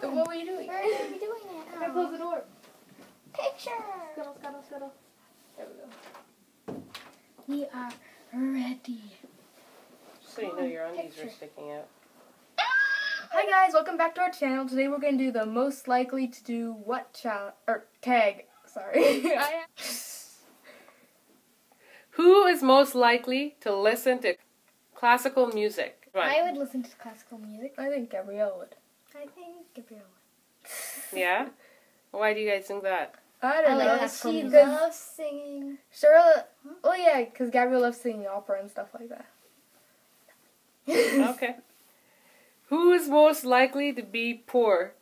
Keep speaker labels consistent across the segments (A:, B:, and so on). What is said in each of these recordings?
A: Then What were you doing?
B: We're gonna be doing it.
A: I gotta close the door.
B: Picture.
A: Scuttle, scuttle, scuttle. There we go.
B: We are ready.
C: So you know your undies are sticking out.
A: Hi guys, welcome back to our channel. Today we're gonna do the most likely to do what challenge or tag. Sorry.
C: Who is most likely to listen to classical music?
B: I would listen to classical music.
A: I think Gabrielle would.
B: I think Gabrielle
C: Yeah? Why do you guys think that?
A: I don't
B: I
A: know.
B: like
A: Because
B: she loves singing.
A: Charlotte. Oh yeah, because Gabrielle loves singing opera and stuff like that.
C: Okay. Who is most likely to be poor?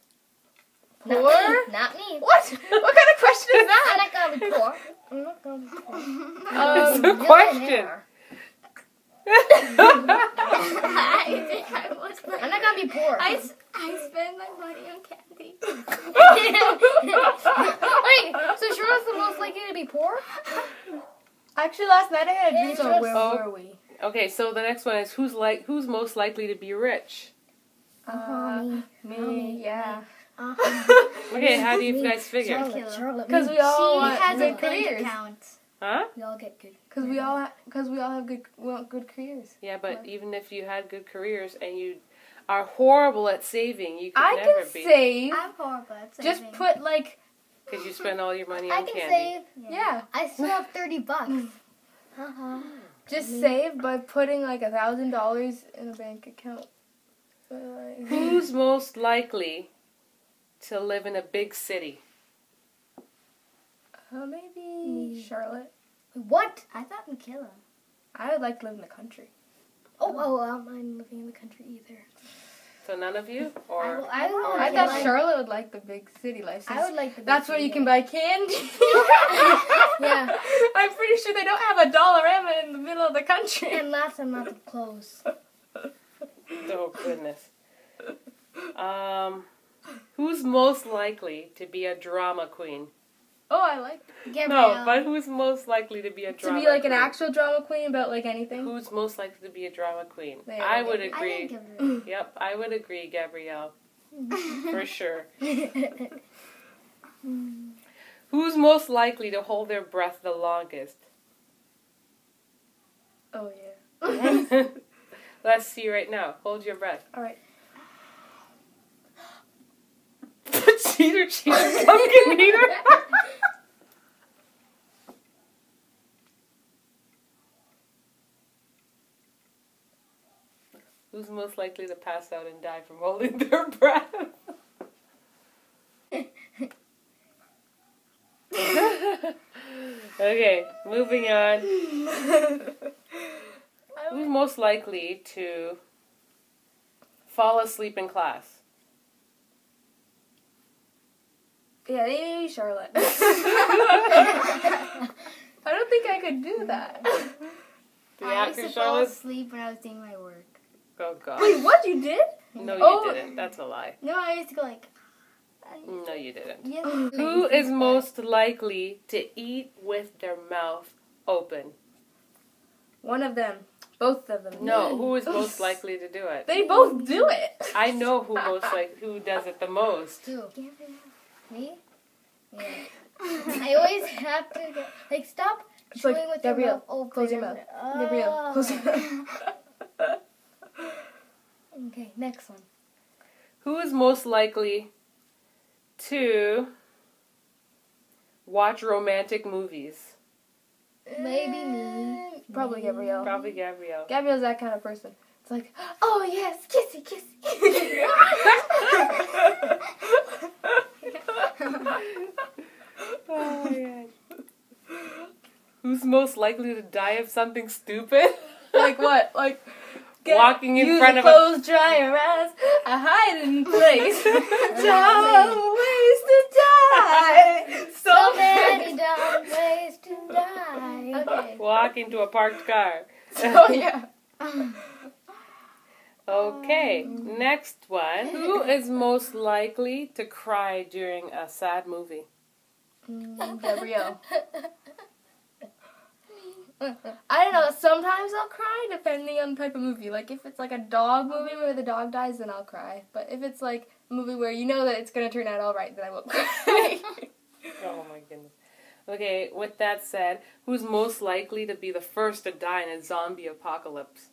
B: Not
A: Poor?
B: me. Not me.
A: What? What kind of question is that?
B: I'm not gonna be poor. I'm not gonna be poor.
C: It's
A: Um,
C: a question.
D: I think I was.
B: I'm not gonna be poor.
D: I, s- I spend my money on candy.
B: Wait, so Charlotte's the most likely to be poor?
A: Actually, last night I had a dream. So where
C: Oh.
A: were we?
C: okay, so the next one is who's like who's most likely to be rich?
A: Uh,
B: me.
A: me. Yeah.
B: Uh-huh.
C: Okay, how do you guys figure?
B: Charlotte, Charlotte.
A: Because we all
D: She
A: want
D: has a
A: good
D: bank
A: careers.
D: account.
C: Huh?
B: We all get good.
A: Because we all because we all have good want good careers.
C: Yeah, but
A: What?
C: even if you had good careers and you are horrible at saving, you could
A: I
C: never
A: can
C: be
A: save.
D: I'm horrible at saving.
A: Just put like
C: because you spend all your money
B: I
C: on
B: can
C: candy.
B: save.
A: yeah.
B: I still have 30 bucks. Uh-huh.
A: Just save by putting like a thousand dollars in a bank account.
C: Who's most likely to live in a big city?
A: Uh, maybe
B: Me.
A: Charlotte.
B: What?
D: I thought Michaela.
A: I would like to live in the country.
B: Oh, oh, I'm not mind living in the country either.
C: So none of you,
D: I,
C: or
D: will- I, will-
C: Or
A: I thought
C: like-
A: Charlotte would like the big city life.
B: I would like the
A: That's where you can buy candy.
B: Yeah.
A: I'm pretty sure they don't have a Dollarama in the middle of the country.
B: And lots and lots of clothes.
C: oh goodness. Um, who's most likely to be a drama queen?
A: Oh, I like Gabrielle.
C: No, but who's most likely to be a drama to
A: be like an actual drama queen about like anything.
C: Who's most likely to be a drama queen?
A: There,
C: I
A: okay.
C: would
D: I
C: agree.
D: think
C: Yep, I would agree, Gabrielle, for sure. Who's most likely to hold their breath the longest?
A: Oh yeah.
C: Let's see right now. Hold your breath.
A: All right.
C: cheater, cheater, pumpkin eater. Who's most likely to pass out and die from holding their breath? okay, moving on. Who's most likely to fall asleep in class?
A: Yeah, maybe Charlotte. I don't think I could do that.
C: The
D: I used
C: actor
D: to fall asleep when I was doing my work.
C: Oh god.
A: Wait, what you did?
C: No, you
A: Oh.
C: didn't. That's a lie.
D: No, I used to go like.
C: No, you didn't.
D: Yeah.
C: Oh, who is most likely to eat with their mouth open?
A: One of them. Both of them.
C: No, who is most likely to do it?
A: They both do it.
C: I know who most like who does it the most.
B: Two.
D: Gabrielle.
B: Me? Yeah. I always have to get, like stop
A: It's
B: chewing
A: like,
B: with
A: Gabrielle,
B: your mouth open.
A: close your mouth. Gabrielle, close your oh. mouth.
B: Okay, next one.
C: Who is most likely to watch romantic movies?
B: Maybe me.
A: Mm, probably Gabrielle.
C: Probably Gabrielle.
A: Gabrielle's that kind of person. It's like, oh yes, kissy, kissy.
C: Oh my. Who's most likely to die of something stupid?
A: like what? Like
C: Walking in
A: use
C: front
A: a
C: of a
A: close, dry your eyes, a hiding place. Dumb ways to die. So,
B: So many dumb ways to die.
A: Okay.
C: walk into a parked car.
A: Oh yeah.
C: Okay, next one. Who is most likely to cry during a sad movie?
A: Mm, Gabrielle. I don't know. Sometimes I'll cry depending on the type of movie. Like if it's like a dog movie where the dog dies, then I'll cry. But if it's like a movie where you know that it's gonna turn out all right, then I won't cry.
C: Oh my goodness. Okay, with that said, who's most likely to be the first to die in a zombie apocalypse?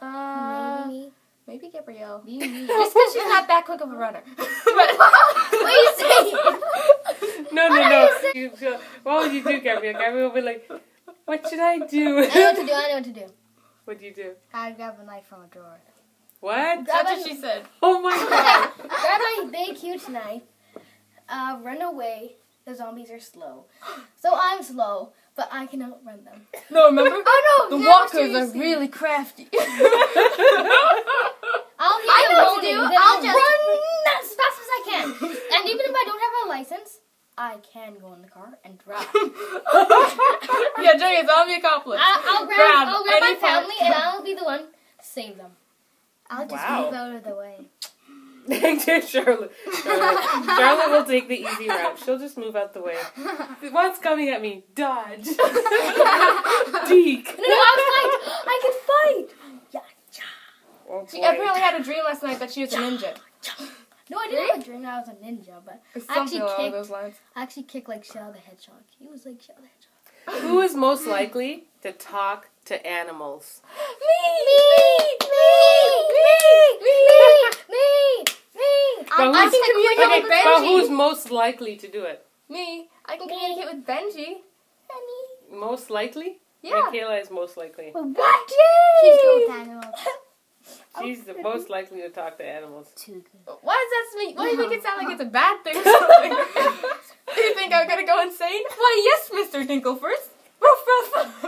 A: uh,
B: Maybe me.
A: maybe Gabrielle.
B: Maybe me.
A: Just because she's not that quick of a runner.
B: What are you saying?
C: No, no, no. You, you- what would you do, Gabrielle? Gabrielle will be like, what should I do?
B: I know what to do. I know what to do.
C: What'd you do?
B: I grab a knife from a drawer.
C: What?
A: That's what she said.
C: Oh my god.
B: grab my big, huge knife. Uh, run away. The zombies are slow, so I'm slow, but I can outrun them.
A: No, remember?
B: Oh no!
A: The walkers are really crafty.
B: I'll
D: I know what to do. I'll
B: I'll
D: just-
B: run as fast as I can. And even if I don't have a license, I can go in the car and drive.
A: yeah, Jay, zombie accomplice.
B: I, I'll grab,
A: Grab
B: I'll grab my
A: any part.
B: family and I'll be the one to save them.
D: I'll just
C: Wow.
D: move out of the way.
C: Charlotte. Charlotte. Charlotte will take the easy route. She'll just move out the way. What's coming at me? Dodge. Deke.
B: No, no, I'll fight. I can fight. Yeah.
C: Oh
A: She
C: boy.
A: apparently had a dream last night that she was a ninja.
B: No, I didn't have a dream that I was a ninja, but
A: Or
B: I actually
A: along
B: kicked.
A: those lines.
B: I actually kicked like Shadow the Hedgehog. He was like Shadow the Hedgehog.
C: Who is most likely to talk to animals?
B: Me, me, me, me, me, me. me.
C: But
A: I
C: who's-
A: can communicate
C: Okay,
A: with
C: but who's most likely to do it?
A: Me. I can communicate with Benji.
C: Most likely?
A: Yeah.
C: Michaela is most likely.
B: What?
D: She's good with animals.
C: She's the most likely to talk to animals.
D: Too good.
A: Why does that mean? Why do you make it sound like it's a bad thing or something? do you think I'm gonna go insane? Why, yes, Mr. Dinklefirst. Ruff, ruff.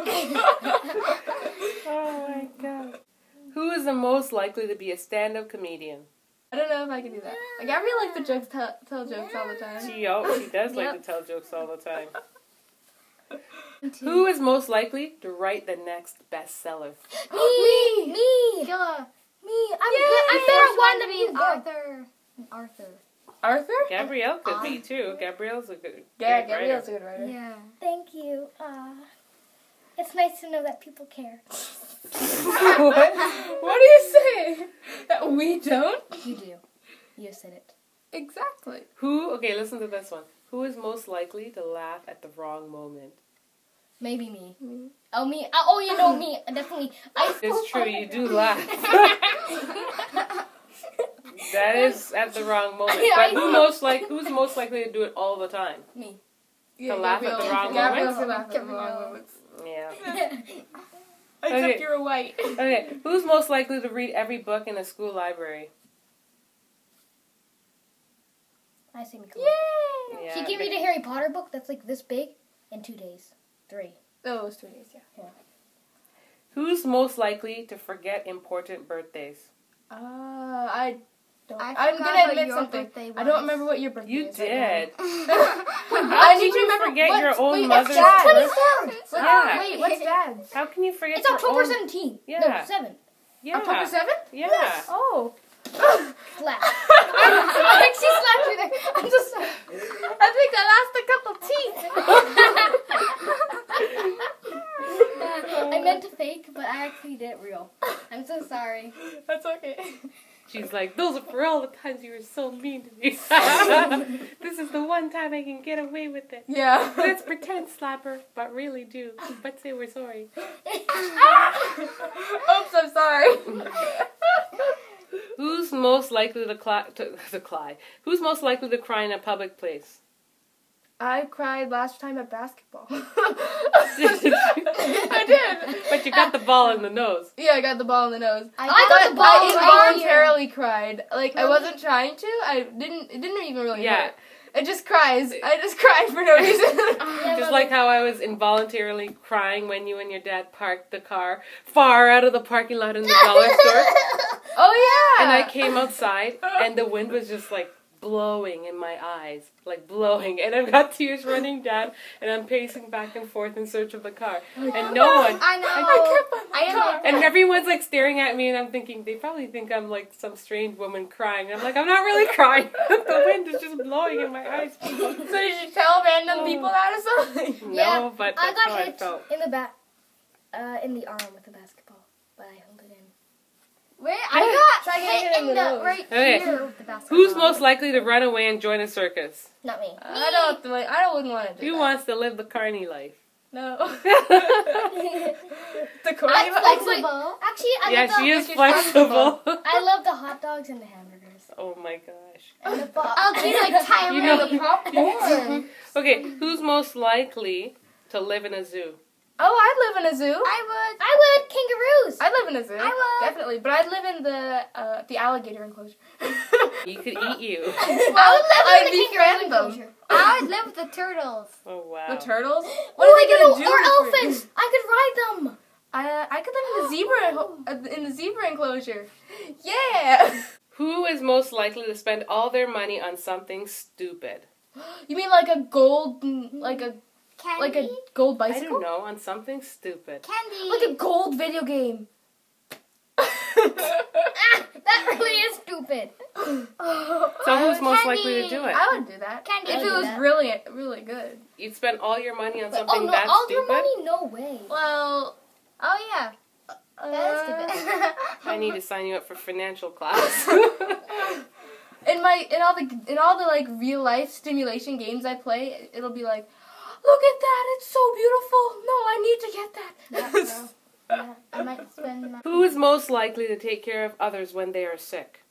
C: Oh my god. Who is the most likely to be a stand-up comedian?
A: I don't know if I can do that. Like, I really like the jokes, tell, tell jokes all the time.
C: She, oh, she does like
A: Yep.
C: to tell jokes all the time. Who is most likely to write the next bestseller?
B: Me, me,
D: Killa.
B: me. I'm
A: Yay!
B: good. I'm better
D: one
B: one
D: to
B: than
D: be
B: you.
D: Arthur. Arthur.
A: Arthur?
C: Gabrielle could be too. Gabrielle's a good.
A: Yeah,
C: great
A: Gabrielle's a good writer.
D: Yeah.
B: Thank you. Uh, it's nice to know that people care.
A: what? What are you say? That we don't?
B: You do. You said it.
A: Exactly.
C: Who? Okay, listen to this one. Who is most likely to laugh at the wrong moment?
B: Maybe me.
A: Me.
B: Oh, me. Uh, oh, you know me. Definitely. I.
C: It's true, you do laugh. that is at the wrong moment.
B: Yeah,
C: But
B: I
C: who
B: know.
C: most like? Who's most likely to do it all the time?
B: Me.
A: Yeah,
C: laugh at the wrong
A: Gabrielle
C: moments?
A: laugh at the wrong moments.
C: Yeah.
A: Except
C: Okay.
A: you're white.
C: Okay, who's most likely to read every book in a school library?
B: I say me.
A: Yay!
C: Yeah,
B: She gave me
C: but-
B: the Harry Potter book that's like this big in two days. Three.
A: Oh, it was three days, yeah. yeah.
C: Who's most likely to forget important birthdays?
A: Uh, I don't.
D: I
A: I'm gonna admit something. I don't remember what your birthday
C: You
A: is. right now.
C: did.
A: I need
C: can
A: to
C: you
A: remember
C: forget
A: what's-
C: your own
A: wait,
C: mother's
A: What's
C: birthday?
A: dad's? What-
C: Yeah.
A: Wait, what's dad's?
C: How can you forget
B: It's
C: your
B: October
C: own...
B: 17th.
C: Yeah.
B: No, 7th.
C: Yeah.
A: October seventh?
C: Yeah.
A: Oh.
B: Slap.
A: I think she slapped you there. I'm just. I think I lost a couple teeth.
B: I meant to fake, but I actually did it real. I'm so sorry.
A: That's okay.
C: She's like, those are for all the times you were so mean to me. this is the one time I can get away with it.
A: Yeah.
C: Let's pretend slapper, but really do. But say we're sorry.
A: Oops, I'm sorry.
C: Who's most likely to, cli- to, to cry? Who's most likely to cry in a public place?
A: I cried last time at basketball. I did.
C: But you got the ball in the nose.
A: Yeah, I got the ball in the nose.
B: I
A: But
B: got the ball
A: I
B: right
A: involuntarily cried. Like I wasn't trying to. I didn't. It didn't even really
C: Yeah.
A: hurt. It just cries. I just cried for no reason.
C: Just like how I was involuntarily crying when you and your dad parked the car far out of the parking lot in the dollar store.
A: oh yeah.
C: And I came outside and the wind was just like blowing in my eyes. Like blowing. And I've got tears running down and I'm pacing back and forth in search of the car. And no one
D: I know.
A: I kept on
D: I know.
C: and everyone's like staring at me and I'm thinking they probably think I'm like some strange woman crying. And I'm like, I'm not really crying. the wind is just blowing in my eyes.
A: So did you tell random people that or something?
C: No,
B: Yeah,
C: but
B: I got
C: I
B: hit in the back, uh, in the arm with a basketball, but I held it in.
D: Wait, I got hit
B: in
D: in
B: the
D: the right
C: Okay.
D: here with the basketball.
C: Who's most likely to run away and join a circus?
B: Not me.
A: I don't. do it. I don't wouldn't want to do
C: Who
A: that.
C: wants to live the carny life?
A: No. the Corey.
B: I'm flexible. Actually, I love the,
C: she is
A: she's
C: flexible.
B: I love the hot dogs and the hamburgers.
C: oh my gosh.
B: And the pop.
D: I'll be like Tyree.
C: You know-
A: the popcorn.
C: Okay, who's most likely to live in a zoo?
A: Oh, I'd live in a zoo.
D: I would.
B: I would kangaroos.
A: I'd live in a zoo.
D: I would.
A: Definitely. But I'd live in the uh, the alligator enclosure.
C: He could eat you.
B: I would live
A: I'd
B: in the kangaroo
A: befriend them.
B: enclosure.
D: I would live with the turtles.
C: Oh wow.
A: The turtles?
B: What
A: What are they
B: no,
A: gonna do?
B: Or
A: for you?
B: elephants. I could ride them.
A: I, I could live in the zebra uh, in the zebra enclosure. Yeah.
C: Who is most likely to spend all their money on something stupid?
A: You mean like a gold, like a
D: Candy.
A: like a gold bicycle?
C: I don't know, on something stupid.
D: Candy.
A: Like a gold video game.
B: Ah, that really is stupid.
C: So who's most likely to do it?
A: I would do that.
D: Candy.
A: If it was
B: that.
A: really, really good.
C: You'd spend all your money on
B: But,
C: something
B: oh no,
C: that
B: all
C: stupid?
B: your money? No way.
A: Well,
D: Oh yeah. That's
A: uh,
D: stupid.
C: I need to sign you up for financial class.
A: in my in all the in all the like real life stimulation games I play, it'll be like, look at that, it's so beautiful. No, I need to get that.
D: Yeah, no. Yeah, I might spend my.
C: Who is most likely to take care of others when they are sick?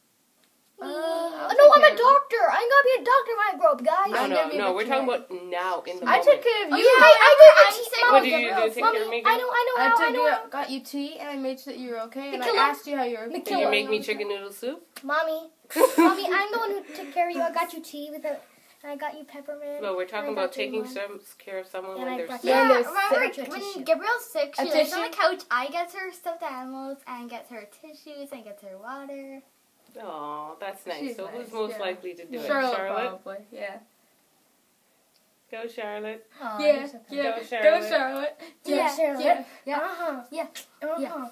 A: Uh,
B: Oh, no, I'm a doctor. I'm gonna be a doctor when I grow up, guys.
C: No,
A: I'm
C: no,
A: gonna be a
C: no. We're talking about now in the
A: I
C: moment.
A: took care of
B: Oh,
A: you.
B: yeah, I, I did
D: I'm
B: tea.
C: What did you do take
B: Mommy,
C: care of me
B: I know, I know
A: I
B: how, I
A: took
B: know
A: you, got you tea, and I made sure that you were okay, and I asked you how you were.
B: Nicola.
C: Can you make me chicken noodle soup?
B: Mommy, mommy, I'm the one who took care of you. I got you tea with it, and I got you peppermint.
C: No, we're talking about taking some care of someone
B: And
C: when
B: I
C: they're sick.
A: Yeah,
D: Yeah,
A: there's
D: remember
B: sick.
D: when Gabrielle's sick,
A: A
D: she lays on the couch, I get her stuffed animals, and gets her tissues, and gets her water.
C: Oh, that's nice.
A: She's
C: so
A: nice,
C: who's most
A: yeah.
C: likely to do it?
A: Charlotte,
C: Charlotte?
A: probably. Yeah.
C: Go, Charlotte.
B: Aw,
A: yeah,
B: so
A: yeah.
C: Go,
A: Go,
C: Charlotte.
A: Charlotte.
B: Yeah,
A: Yeah,
B: Charlotte.
A: yeah,
D: Yeah.
B: Uh-huh.
D: Yeah.
B: Uh-huh.
D: Yeah.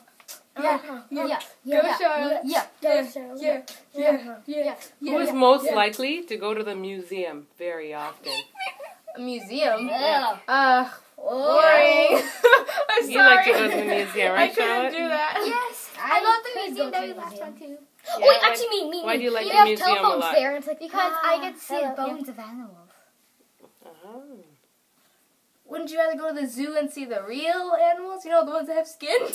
A: Yeah,
D: Yeah.
A: Go,
B: Yeah.
A: Charlotte.
D: Yeah.
A: Yeah, yeah, yeah, yeah.
C: Who is most likely to go to the museum very often?
A: A museum.
B: Yeah.
A: Uh,
B: Oh.
A: boring. I'm sorry.
C: You like to go to the museum, right,
A: I
C: right,
A: couldn't do that.
D: Yes.
B: I
D: I, love the museum
B: go
D: that
B: to
D: we last
B: museum.
D: went to.
C: Yeah,
B: oh, wait,
C: why-
B: actually, me, me,
C: why
B: me.
C: do you like
B: we
C: the
B: have
C: museum a
B: telephones there, and it's like
D: Because
B: ah,
D: I get to see
B: hello,
D: the
B: yeah.
D: bones of animals.
C: Oh.
A: Wouldn't you rather go to the zoo and see the real animals? You know, the ones that have skin?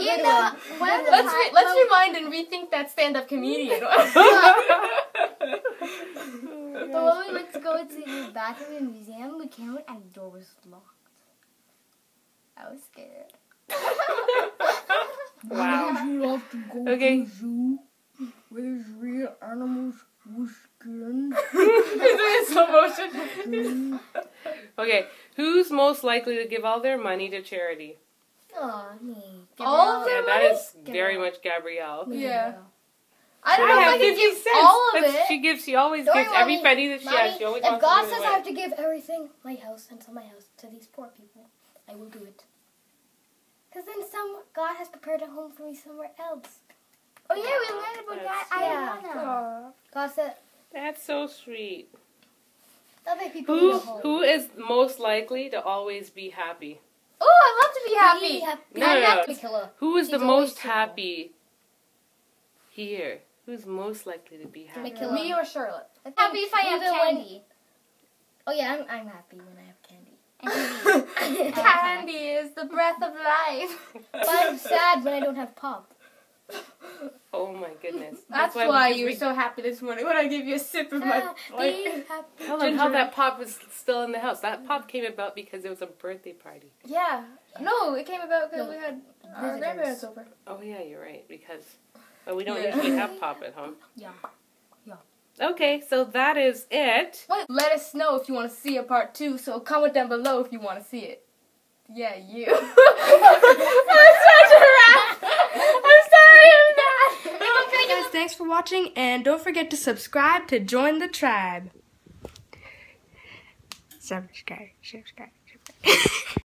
D: You know, one of the
A: let's,
D: time,
A: re- let's rewind and rethink that stand-up comedian.
D: but when we went to go to the bathroom in the museum, we came out and the door was locked. I was scared.
C: Wow.
B: You have to go
C: Okay.
B: to the zoo. Where's real animals with skin?
A: He's doing slow motion.
C: Okay, who's most likely to give all their money to charity?
B: Aw, me.
A: All of their
C: that
A: money?
C: is very much Gabrielle.
A: Yeah. I don't know if I can give
C: cents.
A: all of
C: That's-
A: it.
C: She gives. She always
B: Don't
C: gives
B: worry,
C: every penny that she
B: Mommy,
C: has. She always
B: if God says
C: it
B: I have to give everything, my house and some my house to these poor people, I will do it. Because then some God has prepared a home for me somewhere else.
D: Oh yeah, we landed with that.
C: That's
D: I
B: Yeah.
D: wanna.
A: Aw.
B: God said
C: That's so sweet.
B: other people
C: Who who is most likely to always be happy?
A: Oh, I love to be happy.
B: Be happy.
C: No, no, no.
B: Be killer.
C: Who is the
B: She's always
C: most
B: cheerful.
C: happy here? Who's most likely to be happy?
B: Make.
A: Me or Charlotte?
D: Happy if I have
B: Either one-
D: candy.
B: Oh yeah, I'm, I'm happy when I have candy.
A: Candy is the breath of life.
B: But I'm sad when I don't have pop.
C: Oh my goodness.
A: That's
C: we-
A: why
C: because
A: you were so happy this morning when I gave you a sip of my.
B: Ah,
A: like,
B: be happy.
C: Tell them how that pop was still in the house. That pop came about because it was a birthday party.
A: yeah. No, it came about because
B: No.
A: we had our
B: Visitors.
A: grandparents over.
C: Oh yeah, you're right. Because but we don't
A: Yeah.
C: usually have pop at home.
B: Yeah.
C: Okay, so that is it.
A: Wait, let us know if you want to see a part two. So comment down below if you want to see it. Yeah, you. I'm such a rat. Thanks for watching, and don't forget to subscribe to join the tribe. Subscribe, subscribe, subscribe.